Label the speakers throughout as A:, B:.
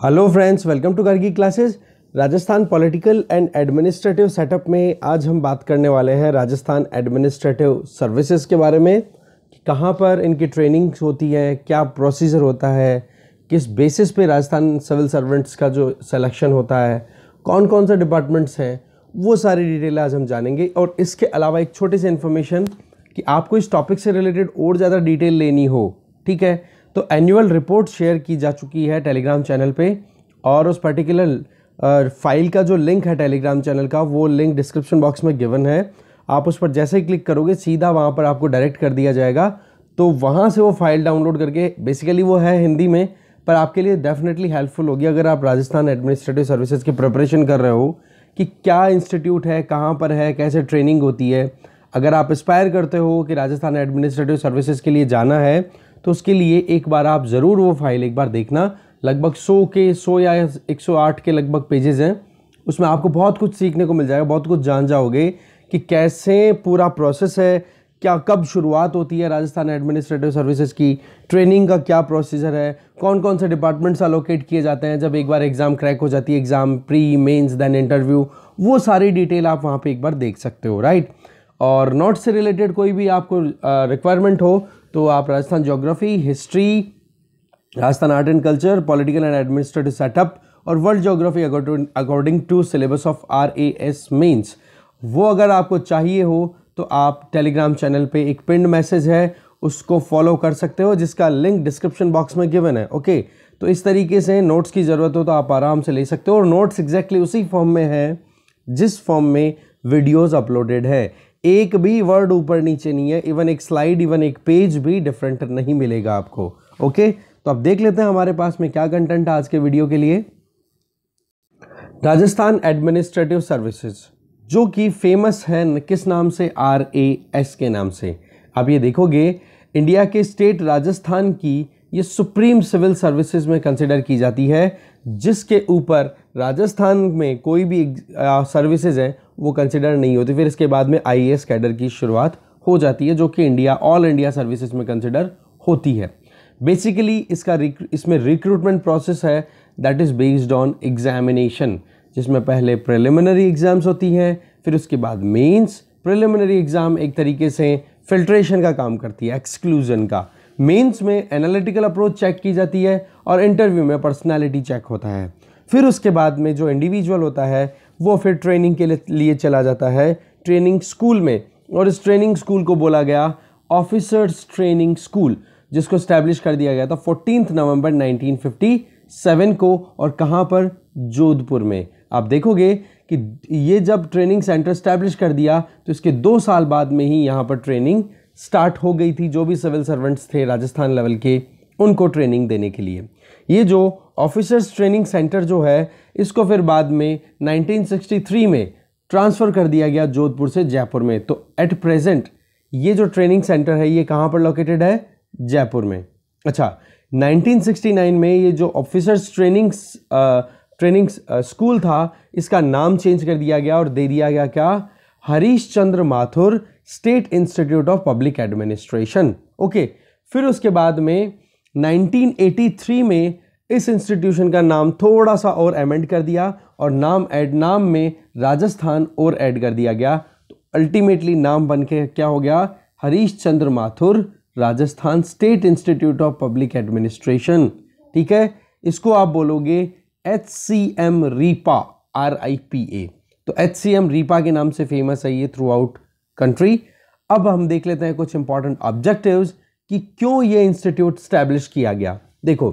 A: Hello friends welcome to Gargi classes Rajasthan political and administrative setup में आज हम बात करने वाले हैं राजस्थान एडमिनिस्ट्रेटिव सर्विसेज़ के बारे में, कि कहाँ पर इनकी ट्रेनिंग्स होती है, क्या प्रोसीजर होता है, किस बेसिस पे राजस्थान सिविल सर्वेंट्स का जो सिलेक्शन होता है कौन कौन से डिपार्टमेंट्स हैं, वो सारी डिटेल आज हम जानेंगे। और इसके अलावा एक छोटी सी इन्फॉर्मेशन कि आपको इस टॉपिक से रिलेटेड और ज़्यादा डिटेल लेनी हो, ठीक है? तो एनुअल रिपोर्ट शेयर की जा चुकी है टेलीग्राम चैनल पे और उस पर्टिकुलर फ़ाइल का जो लिंक है टेलीग्राम चैनल का, वो लिंक डिस्क्रिप्शन बॉक्स में गिवन है। आप उस पर जैसे ही क्लिक करोगे, सीधा वहाँ पर आपको डायरेक्ट कर दिया जाएगा। तो वहाँ से वो फ़ाइल डाउनलोड करके बेसिकली वो है हिंदी में, पर आपके लिए डेफिनेटली हेल्पफुल होगी अगर आप राजस्थान एडमिनिस्ट्रेटिव सर्विसेज़ की प्रिपरेशन कर रहे हो कि क्या इंस्टीट्यूट है, कहाँ पर है, कैसे ट्रेनिंग होती है। अगर आप इंस्पायर करते हो कि राजस्थान एडमिनिस्ट्रेटिव सर्विसेज़ के लिए जाना है तो उसके लिए एक बार आप ज़रूर वो फ़ाइल एक बार देखना। लगभग 100 के 100 या 108 के लगभग पेजेस हैं। उसमें आपको बहुत कुछ सीखने को मिल जाएगा, बहुत कुछ जान जाओगे कि कैसे पूरा प्रोसेस है, क्या, कब शुरुआत होती है राजस्थान एडमिनिस्ट्रेटिव सर्विसेज़ की ट्रेनिंग का क्या प्रोसीजर है कौन कौन से डिपार्टमेंट्स अलोकेट किए जाते हैं जब एक बार एग्ज़ाम क्रैक हो जाती है exam pre mains then interview वो सारी डिटेल आप वहाँ पे एक बार देख सकते हो राइट और नोट से रिलेटेड कोई भी आपको रिक्वायरमेंट हो तो आप Rajasthan geography history Rajasthan art and culture political and administrative setup और world geography according to syllabus of R A S means वो अगर आपको चाहिए हो तो आप टेलीग्राम चैनल पे एक पिंड मैसेज है, उसको फॉलो कर सकते हो, जिसका लिंक डिस्क्रिप्शन बॉक्स में गिवन है ओके तो इस तरीके से नोट्स की ज़रूरत हो तो आप आराम से ले सकते हो और नोट्स एग्जैक्टली उसी फॉर्म में है, जिस फॉर्म में वीडियोस अपलोडेड है। एक भी वर्ड ऊपर नीचे नहीं है इवन एक स्लाइड इवन एक पेज भी डिफरेंट नहीं मिलेगा आपको ओके तो अब देख लेते हैं हमारे पास में क्या कंटेंट है आज के वीडियो के लिए। राजस्थान एडमिनिस्ट्रेटिव सर्विसेज़ जो कि फ़ेमस है, किस नाम से? आर ए एस के नाम से। आप ये देखोगे इंडिया के स्टेट राजस्थान की ये सुप्रीम सिविल सर्विसेज़ में कंसिडर की जाती है। जिसके ऊपर राजस्थान में कोई भी सर्विसेज़ है, वो कंसिडर नहीं होती। फिर इसके बाद में आईएएस कैडर की शुरुआत हो जाती है, जो कि इंडिया ऑल इंडिया सर्विसेज़ में कंसिडर होती है। बेसिकली इसका इसमें रिक्रूटमेंट प्रोसेस है। That is based on examination जिसमें पहले प्रिलिमिनरी एग्ज़ाम्स होती हैं, फिर उसके बाद मेंस प्रिलिमिनरी एग्ज़ाम एक तरीके से फिल्ट्रेशन का काम करती है एक्सक्लूजन का। मेंस में एनालिटिकल अप्रोच चेक की जाती है और इंटरव्यू में पर्सनालिटी चेक होता है। फिर उसके बाद में जो इंडिविजुअल होता है, वो फिर ट्रेनिंग के लिए चला जाता है। ट्रेनिंग स्कूल में। और इस ट्रेनिंग स्कूल को बोला गया ऑफिसर्स ट्रेनिंग स्कूल जिसको स्टैब्लिश कर दिया गया था फोर्टीन नवंबर 1957 को। और कहाँ पर? जोधपुर में। आप देखोगे कि ये जब ट्रेनिंग सेंटर स्टैब्लिश कर दिया तो इसके दो साल बाद में ही यहाँ पर ट्रेनिंग स्टार्ट हो गई थी जो भी सिविल सर्वेंट्स थे राजस्थान लेवल के, उनको ट्रेनिंग देने के लिए। ये जो ऑफिसर्स ट्रेनिंग सेंटर जो है, इसको फिर बाद में 1963 में ट्रांसफ़र कर दिया गया जोधपुर से जयपुर में। तो एट प्रेजेंट ये जो ट्रेनिंग सेंटर है, ये कहाँ पर लोकेटेड है? जयपुर में। अच्छा 1969 में ये जो ऑफिसर्स ट्रेनिंग ट्रेनिंग स्कूल था, इसका नाम चेंज कर दिया गया और दे दिया गया क्या? Harish Chandra Mathur state institute of public administration okay फिर उसके बाद में 1983 में इस इंस्टीट्यूशन का नाम थोड़ा सा और एमेंड कर दिया और नाम एड नाम में राजस्थान और ऐड कर दिया गया। तो अल्टीमेटली नाम बन के क्या हो गया? Harish Chandra Mathur, Rajasthan state institute of public administration ठीक है? इसको आप बोलोगे H C M RIPA R I P A तो एच सी एम रीपा के नाम से फ़ेमस है ये थ्रू आउट कंट्री अब हम देख लेते हैं कुछ इंपॉर्टेंट ऑब्जेक्टिव्स कि क्यों ये इंस्टीट्यूट स्टैब्लिश किया गया। देखो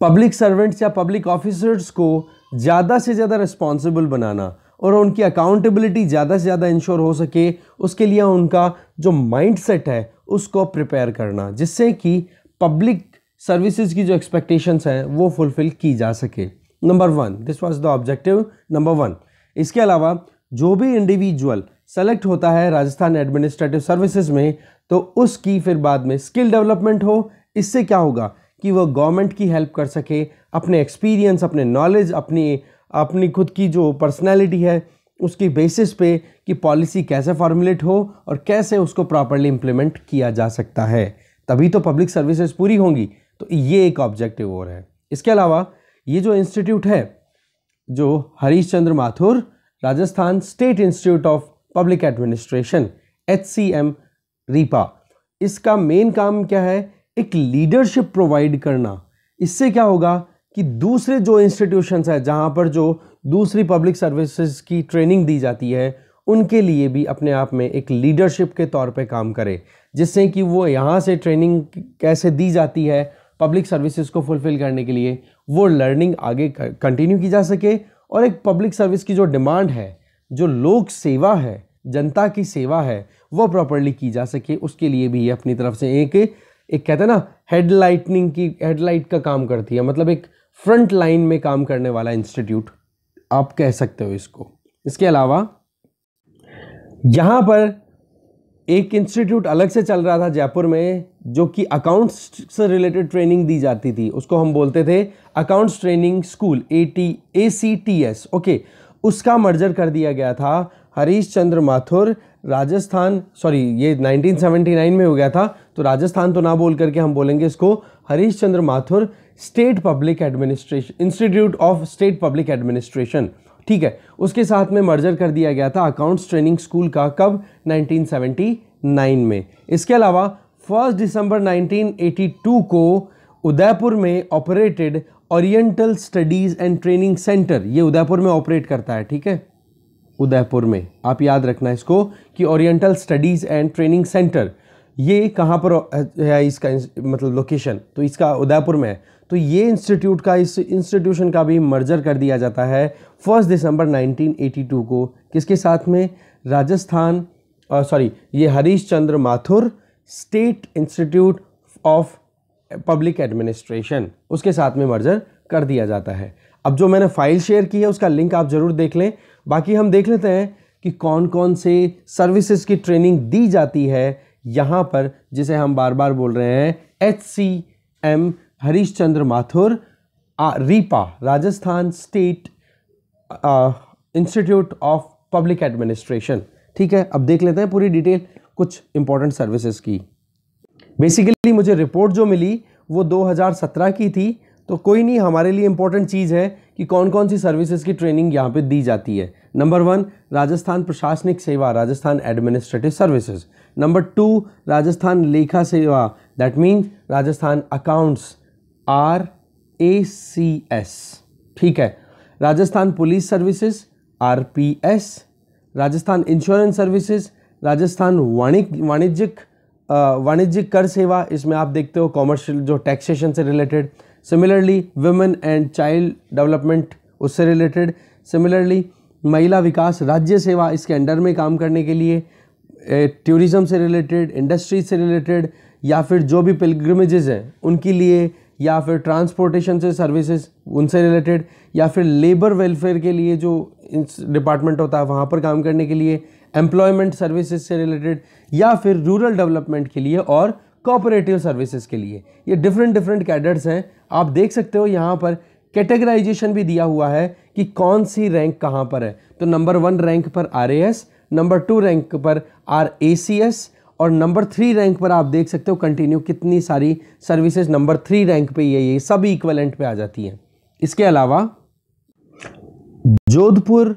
A: पब्लिक सर्वेंट्स या पब्लिक ऑफिसर्स को ज़्यादा से ज़्यादा रिस्पॉन्सिबल बनाना और उनकी अकाउंटेबिलिटी ज़्यादा से ज़्यादा इंश्योर हो सके, उसके लिए उनका जो माइंड सेट है, उसको प्रिपेयर करना, जिससे कि पब्लिक सर्विसेज़ की जो एक्सपेक्टेशंस हैं, वो फुलफिल की जा सके। Number one this was the objective number one इसके अलावा, जो भी इंडिविजुअल सेलेक्ट होता है राजस्थान एडमिनिस्ट्रेटिव सर्विसेज़ में तो उसकी फिर बाद में स्किल डेवलपमेंट हो। इससे क्या होगा कि वह गवर्नमेंट की हेल्प कर सके, अपने एक्सपीरियंस अपने नॉलेज अपनी अपनी खुद की जो पर्सनैलिटी है, उसकी बेसिस पे कि पॉलिसी कैसे फॉर्मुलेट हो और कैसे उसको प्रॉपरली इम्प्लीमेंट किया जा सकता है। तभी तो पब्लिक सर्विसेज़ पूरी होंगी। तो ये एक ऑब्जेक्टिव और है। इसके अलावा ये जो इंस्टीट्यूट है, जो Harish Chandra Mathur, Rajasthan state institute of public administration H C M RIPA. इसका मेन काम क्या है? एक लीडरशिप प्रोवाइड करना। इससे क्या होगा कि दूसरे जो इंस्टीट्यूशंस है, जहाँ पर जो दूसरी पब्लिक सर्विसेज़ की ट्रेनिंग दी जाती है, उनके लिए भी अपने आप में एक लीडरशिप के तौर पे काम करे, जिससे कि वो यहाँ से ट्रेनिंग कैसे दी जाती है, पब्लिक सर्विसेज़ को फुलफ़िल करने के लिए, वो लर्निंग आगे कंटिन्यू की जा सके, और एक पब्लिक सर्विस की जो डिमांड है जो लोक सेवा है, जनता की सेवा है, वो प्रॉपरली की जा सके। उसके लिए भी ये अपनी तरफ़ से एक एक कहते हैं ना हेडलाइटनिंग की हेडलाइट का काम करती है। मतलब एक फ्रंट लाइन में काम करने वाला इंस्टीट्यूट आप कह सकते हो इसको। इसके अलावा, यहाँ पर एक इंस्टीट्यूट अलग से चल रहा था जयपुर में, जो कि अकाउंट्स से रिलेटेड ट्रेनिंग दी जाती थी। उसको हम बोलते थे accounts training school A T A C T S okay उसका मर्जर कर दिया गया था। हरीश चंद्र माथुर, राजस्थान सॉरी ये 1979 में हो गया था। तो राजस्थान तो ना बोल करके हम बोलेंगे इसको। Harish Chandra Mathur state public administration institute of state public administration ठीक है। उसके साथ में मर्जर कर दिया गया था अकाउंट्स ट्रेनिंग स्कूल का कब? 1979 में। इसके अलावा फ़र्स्ट दिसंबर 1982 को उदयपुर में operated oriental studies and training centre ये उदयपुर में ऑपरेट करता है, ठीक है? उदयपुर में। आप याद रखना इसको कि oriental studies and training centre ये कहाँ पर है इसका मतलब लोकेशन तो इसका उदयपुर में है। तो ये इंस्टीट्यूट का, इस इंस्टीट्यूशन का भी मर्जर कर दिया जाता है फ़र्स्ट दिसंबर 1982 को। किसके साथ में? राजस्थान सॉरी ये Harish Chandra Mathur state institute of public administration उसके साथ में मर्जर कर दिया जाता है। अब जो मैंने फ़ाइल शेयर की है, उसका लिंक आप ज़रूर देख लें। बाकी हम देख लेते हैं कि कौन कौन से सर्विसेज़ की ट्रेनिंग दी जाती है यहाँ पर, जिसे हम बार बार बोल रहे हैं H C M Harish Chandra Mathur RIPA Rajasthan state institute of public administration ठीक है, अब देख लेते हैं पूरी डिटेल कुछ इंपॉर्टेंट सर्विसेज़ की। बेसिकली मुझे रिपोर्ट जो मिली, वो 2017 की थी तो कोई नहीं, हमारे लिए इंपॉर्टेंट चीज़ है कि कौन कौन सी सर्विसेज़ की ट्रेनिंग यहाँ पे दी जाती है। नंबर वन राजस्थान प्रशासनिक सेवा, Rajasthan administrative services number two Rajasthan लेखा सेवा that means Rajasthan accounts R A C S ठीक है? Rajasthan police services R P S Rajasthan insurance services Rajasthan वाणिज्यिक वाणिज्यिक कर सेवा, इसमें आप देखते हो कॉमर्शियल जो टैक्सेशन से related similarly women and child development उससे रिलेटेड सिमिलरली महिला विकास, राज्य सेवा इसके अंडर में काम करने के लिए टूरिज़्म से रिलेटेड इंडस्ट्री से रिलेटेड या फिर जो भी पिलग्रमेजेस हैं, उनके लिए, या फिर ट्रांसपोर्टेशन से सर्विसेज़ उनसे रिलेटेड या फिर लेबर वेलफेयर के लिए जो डिपार्टमेंट होता है, वहाँ पर काम करने के लिए एम्प्लॉयमेंट सर्विसेज़ से रिलेटेड या फिर रूरल डेवलपमेंट के लिए और कोऑपरेटिव सर्विसेज़ के लिए। ये डिफरेंट डिफरेंट कैडर्स हैं। आप देख सकते हो यहाँ पर कैटेगराइजेशन भी दिया हुआ है कि कौन सी रैंक कहाँ पर है। तो नंबर वन रैंक पर आर नंबर टू रैंक पर आर और नंबर थ्री रैंक पर आप देख सकते हो कंटिन्यू कितनी सारी सर्विसेज़ नंबर थ्री रैंक पे ये ये सब इक्वलेंट पे आ जाती हैं। इसके अलावा जोधपुर,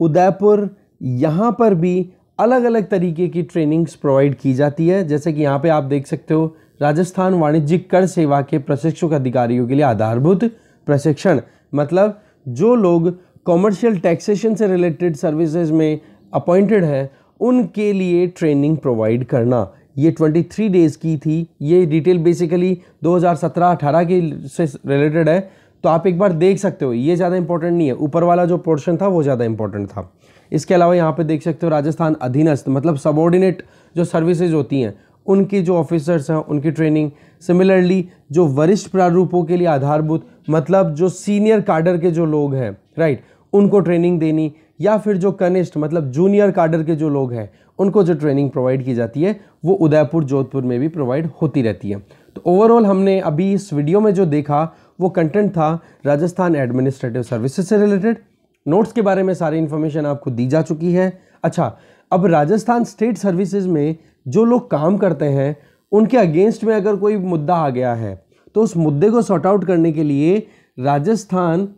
A: उदयपुर यहाँ पर भी अलग अलग तरीके की ट्रेनिंग्स प्रोवाइड की जाती है। जैसे कि यहाँ पे आप देख सकते हो, राजस्थान वाणिज्यिक कर सेवा के प्रशिक्षक अधिकारियों के लिए आधारभूत प्रशिक्षण। मतलब जो लोग कॉमर्शियल टैक्सेशन से रिलेटेड सर्विसेज़ में अपॉइंटेड हैं, उनके लिए ट्रेनिंग प्रोवाइड करना। ये 23 डेज़ की थी। ये डिटेल बेसिकली 2017-18 के से रिलेटेड है। तो आप एक बार देख सकते हो, ये ज़्यादा इंपॉर्टेंट नहीं है। ऊपर वाला जो पोर्शन था, वो ज़्यादा इंपॉर्टेंट था। इसके अलावा यहाँ पे देख सकते हो, राजस्थान अधीनस्थ मतलब सबॉर्डिनेट जो सर्विसेज़ होती हैं, उनके जो ऑफिसर्स हैं, उनकी ट्रेनिंग सिमिलरली जो वरिष्ठ प्रारूपों के लिए आधारभूत मतलब जो सीनियर कार्डर के जो लोग हैं राइट उनको ट्रेनिंग देनी, या फिर जो कनिष्ठ मतलब जूनियर कार्डर के जो लोग हैं, उनको जो ट्रेनिंग प्रोवाइड की जाती है, वो उदयपुर, जोधपुर में भी प्रोवाइड होती रहती है। तो ओवरऑल हमने अभी इस वीडियो में जो देखा वो कंटेंट था राजस्थान एडमिनिस्ट्रेटिव सर्विसेज़ से रिलेटेड नोट्स के बारे में सारी इन्फॉर्मेशन आपको दी जा चुकी है। अच्छा अब राजस्थान स्टेट सर्विसेज़ में जो लोग काम करते हैं, उनके अगेंस्ट में अगर कोई मुद्दा आ गया है तो उस मुद्दे को सॉर्ट आउट करने के लिए राजस्थान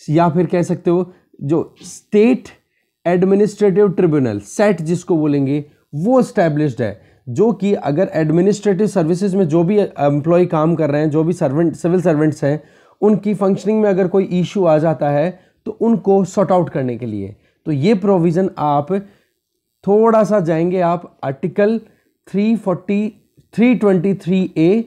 A: या फिर कह सकते हो जो स्टेट एडमिनिस्ट्रेटिव ट्रिब्यूनल सेट जिसको बोलेंगे, वो स्टैब्लिश्ड है। जो कि अगर एडमिनिस्ट्रेटिव सर्विसेज़ में जो भी एम्प्लॉय काम कर रहे हैं, जो भी सर्वेंट सिविल सर्वेंट्स हैं, उनकी फंक्शनिंग में अगर कोई इशू आ जाता है तो उनको सॉर्ट आउट करने के लिए। तो ये प्रोविज़न आप थोड़ा सा जाएँगे आप आर्टिकल 340 323 ए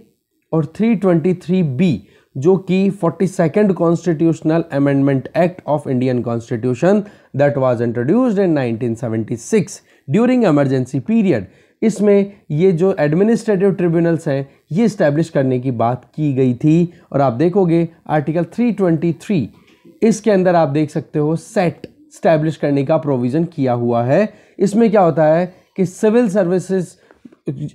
A: और 323 बी जो कि forty second constitutional amendment act of Indian constitution that was introduced in 1976 during emergency period इसमें ये जो एडमिनिस्ट्रेटिव ट्रिब्यूनल्स हैं, ये इस्टेब्लिश करने की बात की गई थी। और आप देखोगे आर्टिकल 323 इसके अंदर आप देख सकते हो सेट स्टैब्लिश करने का प्रोविज़न किया हुआ है। इसमें क्या होता है कि सिविल सर्विसेज़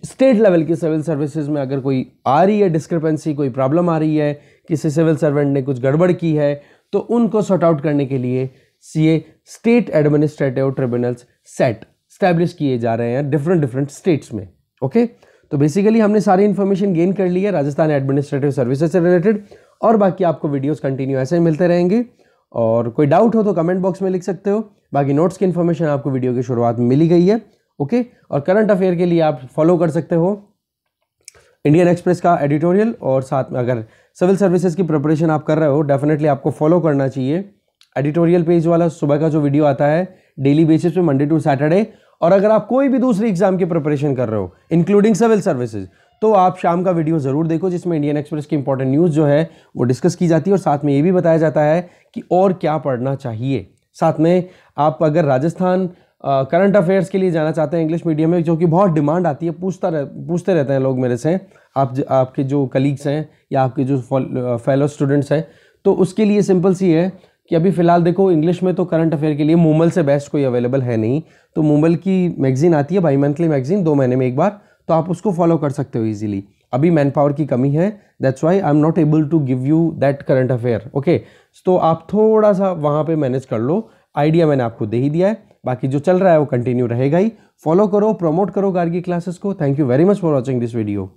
A: स्टेट लेवल की सिविल सर्विसेज़ में अगर कोई आ रही है डिस्क्रिपेंसी कोई प्रॉब्लम आ रही है, किसी सिविल सर्वेंट ने कुछ गड़बड़ की है तो उनको सॉर्ट आउट करने के लिए सी state administrative tribunals set establish किए जा रहे हैं डिफरेंट डिफरेंट स्टेट्स में ओके तो बेसिकली हमने सारी इन्फॉर्मेशन गेन कर ली है राजस्थान एडमिनिस्ट्रेटिव सर्विसेज़ से रिलेटेड और बाकी आपको वीडियोस कंटिन्यू ऐसे ही मिलते रहेंगे। और कोई डाउट हो तो कमेंट बॉक्स में लिख सकते हो। बाकी नोट्स की इन्फॉर्मेशन आपको वीडियो की शुरुआत में मिली गई है ओके और करंट अफेयर के लिए आप फॉलो कर सकते हो इंडियन एक्सप्रेस का एडिटोरियल और साथ में अगर सिविल सर्विसेज़ की प्रिपरेशन आप कर रहे हो डेफिनेटली आपको फॉलो करना चाहिए। एडिटोरियल पेज वाला सुबह का जो वीडियो आता है डेली बेसिस पे मंडे टू सैटरडे और अगर आप कोई भी दूसरी एग्ज़ाम की प्रिपरेशन कर रहे हो इंक्लूडिंग सिविल सर्विसेज़ तो आप शाम का वीडियो ज़रूर देखो जिसमें इंडियन एक्सप्रेस की इंपॉर्टेंट न्यूज़ जो है वो डिस्कस की जाती है और साथ में ये भी बताया जाता है कि और क्या पढ़ना चाहिए। साथ में आप अगर राजस्थान करंट अफेयर्स के लिए जाना चाहते हैं इंग्लिश मीडियम में जो कि बहुत डिमांड आती है पूछता रह पूछते रहते हैं लोग मेरे से आप ज, आपके जो कलीग्स हैं या आपके जो फेलो स्टूडेंट्स हैं तो उसके लिए सिंपल सी है कि अभी फ़िलहाल देखो इंग्लिश में तो करंट अफेयर के लिए मूमल से बेस्ट कोई अवेलेबल है नहीं। तो मूमल की मैगजीन आती है बाई मंथली मैगजीन दो महीने में एक बार तो आप उसको फॉलो कर सकते हो ईजिली अभी मैन पावर की कमी है that's why I am not able to give you that current affair okay तो आप थोड़ा सा वहाँ पर मैनेज कर लो। आइडिया मैंने आपको दे ही दिया है। बाकी जो चल रहा है वो कंटिन्यू रहेगा ही। फॉलो करो प्रमोट करो गार्गी क्लासेस को। Thank you very much for watching this video